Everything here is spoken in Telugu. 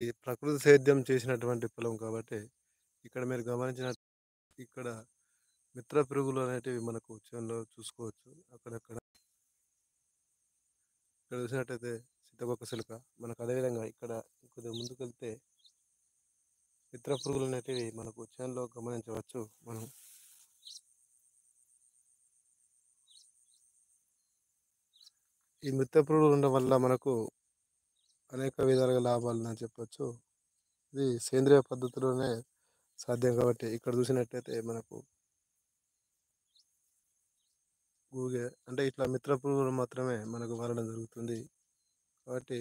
ఈ ప్రకృతి సేద్యం చేసినటువంటి పొలం కాబట్టి ఇక్కడ మీరు గమనించిన ఇక్కడ మిత్ర పురుగులు అనేటివి మనకు చేనులో చూసుకోవచ్చు. అక్కడక్కడ ఇక్కడ చూసినట్టయితే సీతకొక్క సిలుక మనకు అదేవిధంగా ఇక్కడ కొద్దిగా ముందుకెళ్తే మిత్ర పురుగులు అనేటివి మనకు చేనులో గమనించవచ్చు. మనం ఈ మిత్ర పురుగులు ఉండడం వల్ల మనకు అనేక విధాలుగా లాభాలు అని చెప్పొచ్చు. ఇది సేంద్రియ పద్ధతిలోనే సాధ్యం కాబట్టి ఇక్కడ చూసినట్టయితే మనకు గూగే అంటే ఇట్లా మిత్ర పురుగులు మాత్రమే మనకు మారడం జరుగుతుంది. కాబట్టి